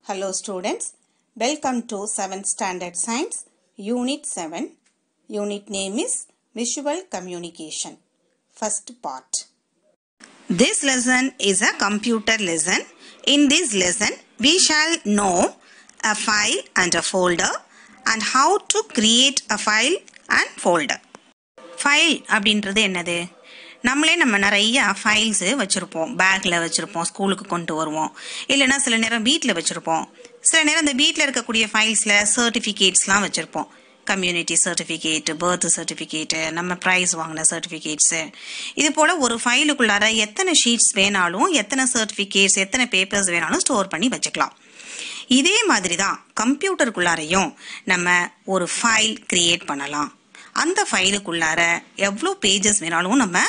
Hello students, welcome to 7th Standard Science, Unit 7. Unit name is Visual Communication. First part. This lesson is a computer lesson. In this lesson, we shall know a file and a folder and how to create a file and folder. File அப்படின்றது என்னது நம்மளே நம்ம நிறைய files வச்சுருப்போம். பேக்கில் வச்சுருப்போம். ஸ்கூலுக்கு கொண்டு வருவோம். இல்லைன்னா சில நேரம் வீட்டில் வச்சுருப்போம். சில நேரம் இந்த வீட்டில் இருக்கக்கூடிய ஃபைல்ஸில் சர்டிஃபிகேட்ஸ்லாம் வச்சுருப்போம். கம்யூனிட்டி சர்டிஃபிகேட்டு பர்த் சர்டிஃபிகேட்டு நம்ம ப்ரைஸ் வாங்கின சர்டிஃபிகேட்ஸு இது போல் ஒரு ஃபைலுக்குள்ளார எத்தனை ஷீட்ஸ் வேணாலும் எத்தனை சர்டிஃபிகேட்ஸ் எத்தனை பேப்பர்ஸ் வேணாலும் ஸ்டோர் பண்ணி வச்சுக்கலாம். இதே மாதிரி தான் கம்ப்யூட்டருக்குள்ளாரையும் நம்ம ஒரு ஃபைல் க்ரியேட் பண்ணலாம். அந்த ஃபைலுக்குள்ளார எவ்வளோ பேஜஸ் வேணாலும் நம்ம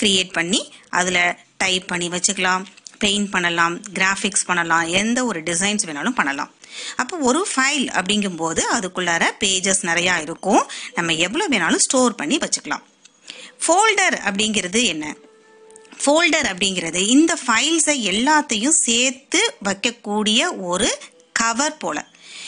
க்ரியேட் பண்ணி அதில் டைப் பண்ணி வச்சுக்கலாம் பெயிண்ட் பண்ணலாம் கிராஃபிக்ஸ் பண்ணலாம் எந்த ஒரு டிசைன்ஸ் வேணாலும் பண்ணலாம். அப்போ ஒரு ஃபைல் அப்படிங்கும்போது அதுக்குள்ளார பேஜஸ் நிறையா இருக்கும். நம்ம எவ்வளோ வேணாலும் ஸ்டோர் பண்ணி வச்சுக்கலாம். ஃபோல்டர் அப்படிங்கிறது என்ன? ஃபோல்டர் அப்படிங்கிறது இந்த ஃபைல்ஸை எல்லாத்தையும் சேர்த்து வைக்கக்கூடிய ஒரு கவர் போல்.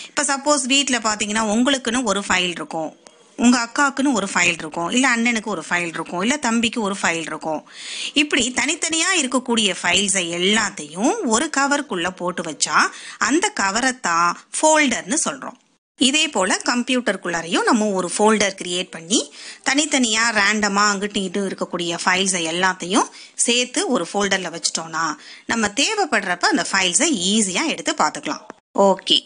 இப்போ சப்போஸ் வீட்டில் பார்த்தீங்கன்னா உங்களுக்குன்னு ஒரு ஃபைல் இருக்கும். உங்கள் அக்காவுக்குன்னு ஒரு ஃபைல் இருக்கும். இல்லை அண்ணனுக்கு ஒரு ஃபைல் இருக்கும். இல்லை தம்பிக்கு ஒரு ஃபைல் இருக்கும். இப்படி தனித்தனியாக இருக்கக்கூடிய ஃபைல்ஸை எல்லாத்தையும் ஒரு கவருக்குள்ளே போட்டு வச்சா அந்த கவரை தான் ஃபோல்டர்னு சொல்கிறோம் இதே போல் கம்ப்யூட்டருக்குள்ளாரையும் நம்ம ஒரு ஃபோல்டர் கிரியேட் பண்ணி தனித்தனியாக ரேண்டமாக அங்கிட்டு இங்கிட்டும் இருக்கக்கூடிய ஃபைல்ஸை எல்லாத்தையும் சேர்த்து ஒரு ஃபோல்டரில் வச்சுட்டோன்னா நம்ம தேவைப்படுறப்ப அந்த ஃபைல்ஸை ஈஸியாக எடுத்து பார்த்துக்கலாம். Okay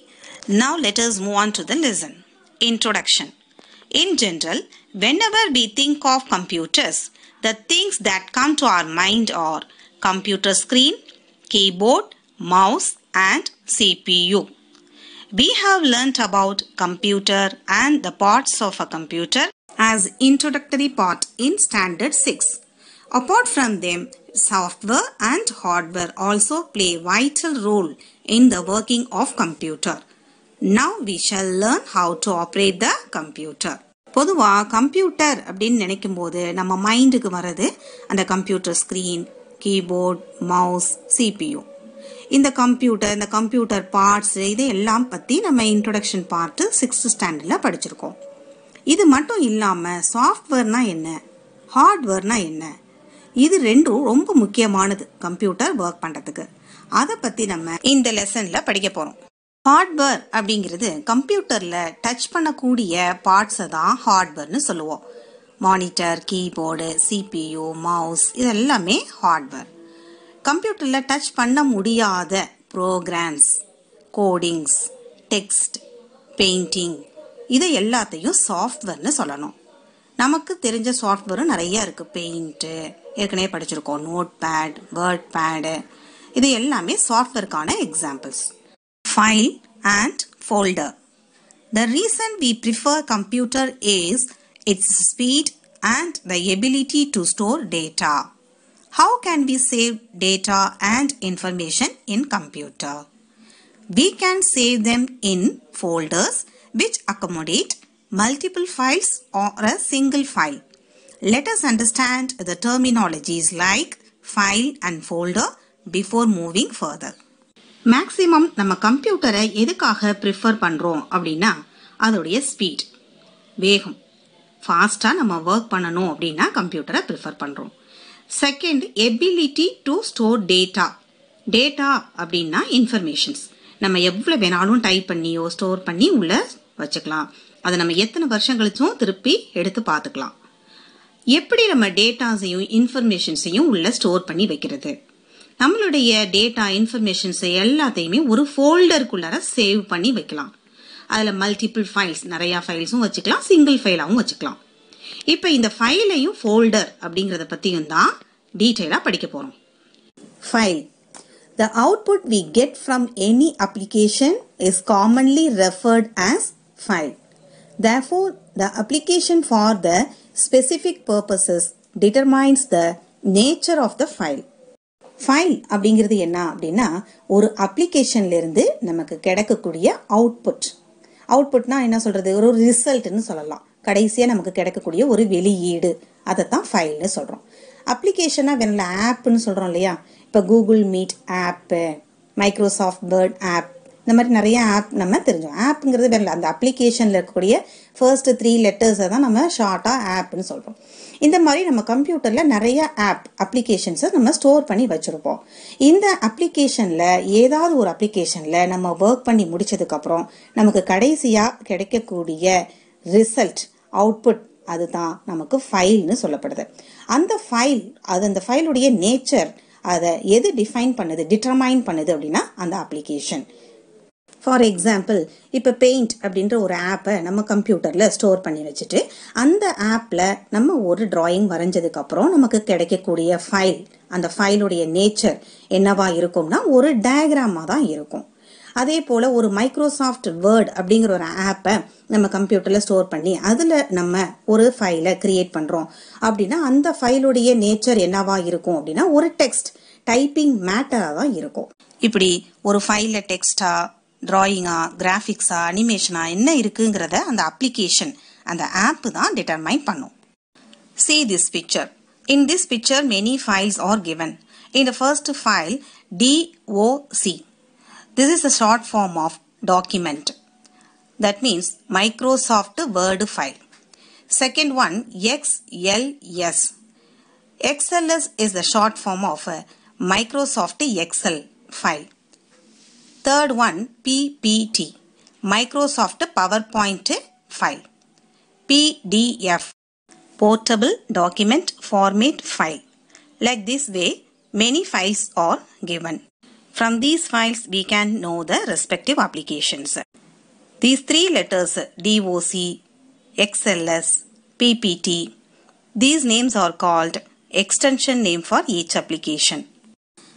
now let us move on to the lesson introduction In general, whenever we think of computers, the things that come to our mind are computer screen, keyboard, mouse, and CPU. We have learnt about computer and the parts of a computer as introductory part in standard 6. Apart from them, software and hardware also play vital role in the working of computer. Now we shall learn how to operate the computer. பொதுவாக computer அப்படின்னு நினைக்கும் போது நம்ம மைண்டுக்கு வர்றது அந்த computer screen keyboard mouse CPU இந்த computer இந்த கம்ப்யூட்டர் பார்ட்ஸ் இது எல்லாம் பற்றி நம்ம இன்ட்ரொடக்ஷன் பார்ட்டு சிக்ஸ்த் ஸ்டாண்டர்டில் படிச்சிருக்கோம். இது மட்டும் இல்லாமல் சாஃப்ட்வேர்னா என்ன? ஹார்ட்வேர்னா என்ன? இது ரெண்டும் ரொம்ப முக்கியமானது கம்ப்யூட்டர் ஒர்க் பண்ணுறதுக்கு அதை பற்றி நம்ம இந்த லெசனில் படிக்க போகிறோம் ஹார்ட்வேர் அப்படிங்கிறது கம்ப்யூட்டரில் டச் பண்ணக்கூடிய பார்ட்ஸை தான் ஹார்ட்வேர்னு சொல்லுவோம். மானிட்டர் கீபோர்டு சிபியு மவுஸ் இதெல்லாமே ஹார்ட்வேர் கம்ப்யூட்டரில் டச் பண்ண முடியாத ப்ரோக்ராம்ஸ் கோடிங்ஸ் டெக்ஸ்ட் பெயிண்டிங் இதை எல்லாத்தையும் சாஃப்ட்வேர்னு சொல்லணும். நமக்கு தெரிஞ்ச சாஃப்ட்வேரும் நிறைய இருக்குது பெயிண்ட்டு ஏற்கனவே படிச்சிருக்கோம். நோட் பேட் வேர்ட் பேடு இது எல்லாமே சாஃப்ட்வேருக்கான examples file and folder. The reason we prefer computer is its speed and the ability to store data. How can we save data and information in computer? We can save them in folders which accommodate multiple files or a single file. Let us understand the terminologies like file and folder before moving further. Maximum நம்ம கம்ப்யூட்டரை எதுக்காக prefer பண்ணுறோம் அப்படின்னா அதோடைய speed வேகம். ஃபாஸ்ட்டாக நம்ம work பண்ணணும் அப்படின்னா கம்ப்யூட்டரை ப்ரிஃபர் பண்ணுறோம் second ability to store data data அப்படின்னா இன்ஃபர்மேஷன்ஸ் நம்ம எவ்வளோ வேணாலும் டைப் பண்ணியோ ஸ்டோர் பண்ணி உள்ளே வச்சுக்கலாம். அதை நம்ம எத்தனை வருஷம் கழிச்சும் திருப்பி எடுத்து பார்த்துக்கலாம். எப்படி நம்ம டேட்டாஸையும் இன்ஃபர்மேஷன்ஸையும் உள்ளே ஸ்டோர் பண்ணி வைக்கிறது? நம்மளுடைய டேட்டா இன்ஃபர்மேஷன்ஸை எல்லாத்தையுமே ஒரு ஃபோல்டருக்குள்ளார சேவ் பண்ணி வைக்கலாம் அதில் மல்டிபிள் ஃபைல்ஸ் நிறையா ஃபைல்ஸும் வச்சுக்கலாம் சிங்கிள் ஃபைலாகவும் வச்சுக்கலாம் இப்போ இந்த ஃபைலையும் ஃபோல்டர் அப்படிங்கிறத பற்றியும் தான் டீட்டெயிலாக படிக்க போகிறோம் file The output we get from any application is commonly referred as file. Therefore, the application for the specific purposes determines the nature of the file. File அப்படிங்கிறது என்ன அப்படின்னா ஒரு அப்ளிகேஷன்லேருந்து நமக்கு கிடைக்கக்கூடிய அவுட்புட் அவுட்புட்னா என்ன சொல்கிறது ஒரு ஒரு ரிசல்ட்னு சொல்லலாம். கடைசியாக நமக்கு கிடைக்கக்கூடிய ஒரு வெளியீடு. அதை தான் ஃபைல்னு சொல்கிறோம் அப்ளிகேஷனாக வேணல ஆப்புன்னு சொல்கிறோம் இல்லையா? இப்போ Google Meet app Microsoft Word app இந்த மாதிரி நிறைய ஆப் நம்ம தெரிஞ்சோம் ஆப்புங்கிறது வேற அந்த அப்ளிகேஷனில் இருக்கக்கூடிய ஃபர்ஸ்ட் த்ரீ லெட்டர்ஸை தான் நம்ம ஷார்ட்டாக ஆப்னு சொல்கிறோம் இந்த மாதிரி நம்ம கம்ப்யூட்டரில் நிறைய ஆப் அப்ளிகேஷன்ஸை நம்ம ஸ்டோர் பண்ணி வச்சுருப்போம். இந்த அப்ளிகேஷனில் ஏதாவது ஒரு அப்ளிகேஷனில் நம்ம ஒர்க் பண்ணி முடிச்சதுக்கப்புறம் நமக்கு கடைசியாக கிடைக்கக்கூடிய ரிசல்ட் அவுட்புட் அதுதான் நமக்கு ஃபைல்னு சொல்லப்படுது. அந்த ஃபைல் அது அந்த ஃபைலுடைய நேச்சர் அதை எது டிஃபைன் பண்ணுது டிட்டர்மைன் பண்ணுது அப்படின்னா அந்த அப்ளிகேஷன் ஃபார் எக்ஸாம்பிள் இப்போ பெயிண்ட் அப்படின்ற ஒரு ஆப்பை நம்ம கம்ப்யூட்டரில் ஸ்டோர் பண்ணி வச்சுட்டு அந்த ஆப்பில் நம்ம ஒரு ட்ராயிங் வரைஞ்சதுக்கப்புறம் நமக்கு கிடைக்கக்கூடிய ஃபைல் அந்த ஃபைலுடைய நேச்சர் என்னவா இருக்கும்னா ஒரு டயக்ராமாக தான் இருக்கும். அதே போல் ஒரு மைக்ரோசாஃப்ட் வேர்ட் அப்படிங்கிற ஒரு ஆப்பை நம்ம கம்ப்யூட்டரில் ஸ்டோர் பண்ணி அதில் நம்ம ஒரு ஃபைலை க்ரியேட் பண்ணுறோம் அப்படின்னா அந்த ஃபைலுடைய நேச்சர் என்னவா இருக்கும் அப்படின்னா ஒரு டெக்ஸ்ட் டைப்பிங் மேட்டராக தான் இருக்கும். இப்படி ஒரு ஃபைலில் டெக்ஸ்ட்டாக ட்ராயிங்கா கிராஃபிக்ஸா அனிமேஷனா என்ன இருக்குங்கிறத அந்த அப்ளிகேஷன் அந்த ஆப் தான் டிட்டர்மைன் பண்ணும் see this picture in this picture many files are given in the first file DOC this is a short form of document that means Microsoft Word file second one XLS XLS is the short form of Microsoft Excel file Third one, PPT. Microsoft PowerPoint file. PDF. Portable document format file. Like this way, many files are given. From these files, we can know the respective applications. These three letters DOC, XLS, PPT, these names are called extension name for each application.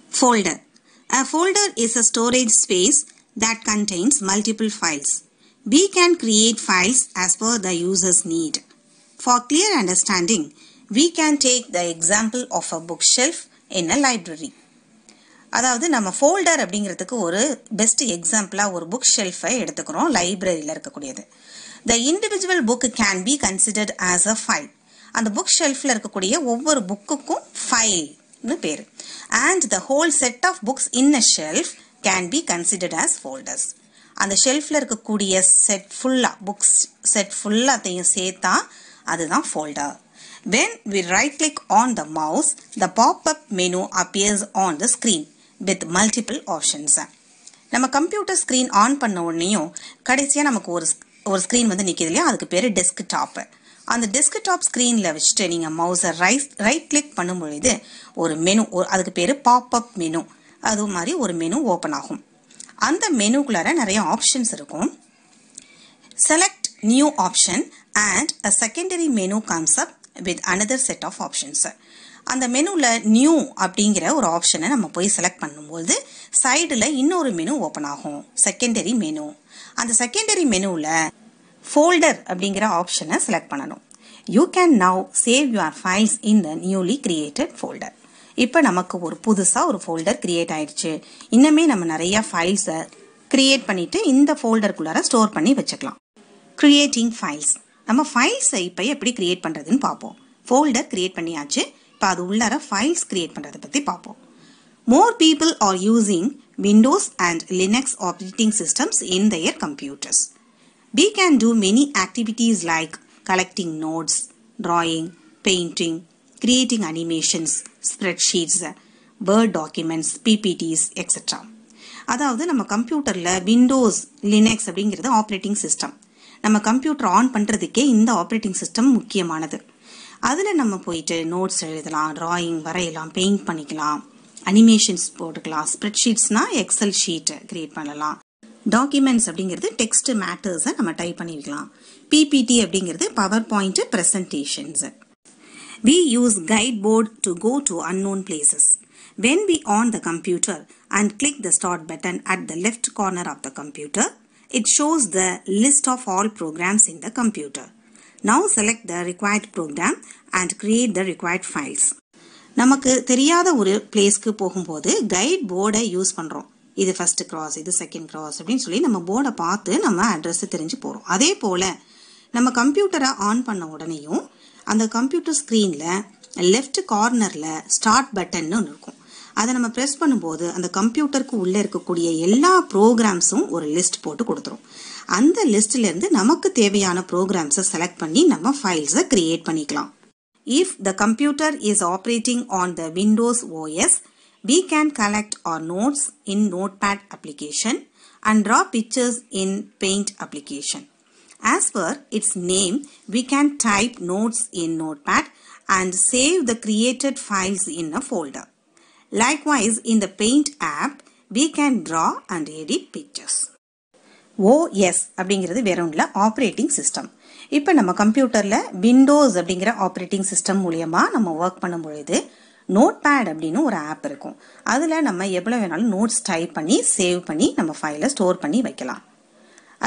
Folder. A folder is a storage space that contains multiple files. We can create files as per the user's need. For clear understanding, we can take the example of a bookshelf in a library. அதாவது நம்ம folder அப்படிங்கிறதுக்கு ஒரு best எக்ஸாம்பிளாக ஒரு book ஷெல்ஃபை எடுத்துக்கிறோம் லைப்ரரியில் இருக்கக்கூடியது the individual book can be considered as a file அந்த புக் ஷெல்ஃபில் இருக்கக்கூடிய ஒவ்வொரு புக்குக்கும் ஃபைல் ஃபைல்னு பேர். And the whole set of books in a shelf can be considered as folders அந்த ஷெல்ஃபில் இருக்கக்கூடிய செட் ஃபுல்லாக புக்ஸ் செட் ஃபுல்லாத்தையும் சேர்த்தா அதுதான் folder when we right click on the mouse, the pop-up menu appears on the screen with multiple options. நம்ம computer screen on பண்ண உடனேயும் கடைசியாக நமக்கு ஒரு ஒரு ஸ்க்ரீன் வந்து நிற்கிது இல்லையா? அதுக்கு பேர் டெஸ்க்டாப்பு அந்த டெஸ்க்டாப் ஸ்க்ரீனில் வச்சுட்டு நீங்கள் மவுஸை ரைட் ரைட் கிளிக் பண்ணும் பொழுது ஒரு மெனு ஒரு அதுக்கு பேர் பாப்அப் மெனு அது மாதிரி ஒரு மெனு ஓப்பன் ஆகும். அந்த மெனுக்குள்ளார நிறைய ஆப்ஷன்ஸ் இருக்கும். Select new option and a secondary menu comes up with another set of options அந்த மெனுவில் நியூ அப்படிங்கிற ஒரு ஆப்ஷனை நம்ம போய் செலக்ட் பண்ணும்போது சைடில் இன்னொரு மெனு ஓப்பன் ஆகும். செகண்டரி மெனு அந்த செகண்டரி மெனுவில் ஃபோல்டர் அப்படிங்கிற ஆப்ஷனை செலக்ட் பண்ணணும். You can now save your files in the newly created folder இப்போ நமக்கு ஒரு புதுசாக ஒரு ஃபோல்டர் கிரியேட் ஆயிடுச்சு. இன்னுமே நம்ம நிறையா ஃபைல்ஸை கிரியேட் பண்ணிவிட்டு இந்த ஃபோல்டருக்குள்ளார ஸ்டோர் பண்ணி வச்சுக்கலாம். கிரியேட்டிங் ஃபைல்ஸ் நம்ம ஃபைல்ஸை இப்போ எப்படி கிரியேட் பண்ணுறதுன்னு பார்ப்போம். ஃபோல்டர் கிரியேட் பண்ணியாச்சு. இப்போ அது உள்ளார ஃபைல்ஸ் கிரியேட் பண்ணுறதை பற்றி பார்ப்போம். More people are using Windows and Linux operating systems in their computers We can do many activities like collecting notes, drawing, painting, creating animations, spreadsheets, Word documents, PPTs, etc. அதாவது நம்ம கம்ப்யூட்டரில் Windows Linux அப்படிங்கிறது operating system நம்ம computer on பண்ணுறதுக்கே இந்த operating system முக்கியமானது. அதில் நம்ம போயிட்டு நோட்ஸ் எழுதலாம் ட்ராயிங் வரையலாம் பெயிண்ட் பண்ணிக்கலாம் அனிமேஷன்ஸ் போட்டுக்கலாம் ஸ்ப்ரெட்ஷீட்ஸ்னால் எக்ஸல் ஷீட்டை க்ரியேட் பண்ணலாம். டாக்குமெண்ட்ஸ் அப்படிங்கிறது டெக்ஸ்ட் மேட்டர்ஸை நம்ம டைப் பண்ணியிருக்கலாம் பிபிடி அப்படிங்கிறது PowerPoint presentations we use guide board to go to unknown places when we on the computer and click the start button at the left corner of the computer it shows the list of all programs in the computer now select the required program and create the required files நமக்கு தெரியாத ஒரு பிளேஸ்க்கு போகும்போது guide போர்டை use பண்ணுறோம் இது first cross இது second cross அப்படின்னு சொல்லி நம்ம போர்டை பார்த்து நம்ம அட்ரஸ் தெரிஞ்சு போகிறோம் அதே போல் நம்ம கம்ப்யூட்டரை ஆன் பண்ண உடனேயும் அந்த கம்ப்யூட்டர் ஸ்க்ரீனில் லெஃப்ட் கார்னரில் ஸ்டார்ட் பட்டன்னு ஒன்று இருக்கும். அதை நம்ம ப்ரெஸ் பண்ணும்போது அந்த கம்ப்யூட்டருக்கு உள்ளே இருக்கக்கூடிய எல்லா ப்ரோக்ராம்ஸும் ஒரு லிஸ்ட் போட்டு கொடுத்துரும். அந்த லிஸ்ட்லேருந்து நமக்கு தேவையான ப்ரோக்ராம்ஸை செலக்ட் பண்ணி நம்ம ஃபைல்ஸை க்ரியேட் பண்ணிக்கலாம். If the computer is operating on the Windows OS we can collect our notes in Notepad application and draw pictures in Paint application. As per its name, we can type notes in Notepad and save the created files in a folder. Likewise, in the Paint app, we can draw and edit pictures. OS அப்படிங்கிறது வேற ஒன்றில் operating system இப்போ நம்ம கம்ப்யூட்டரில் Windows அப்படிங்கிற operating system மூலியமாக நம்ம work பண்ணும் பொழுது நோட் பேட் அப்படின்னு ஒரு ஆப் இருக்கும். அதில் நம்ம எவ்வளோ வேணாலும் நோட்ஸ் டைப் பண்ணி சேவ் பண்ணி நம்ம ஃபைலை ஸ்டோர் பண்ணி வைக்கலாம்.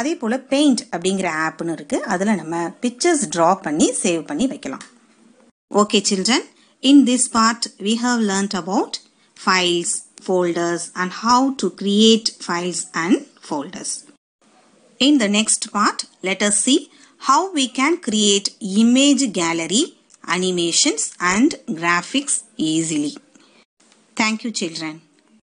அதே போல் பெயிண்ட் அப்படிங்கிற ஆப்னு இருக்குது அதில் நம்ம பிக்சர்ஸ் ட்ரா பண்ணி சேவ் பண்ணி வைக்கலாம். Okay children in this part we have learned about files folders and how to create files and folders. In the next part, let us see how we can create image gallery, animations and graphics easily. Thank you children.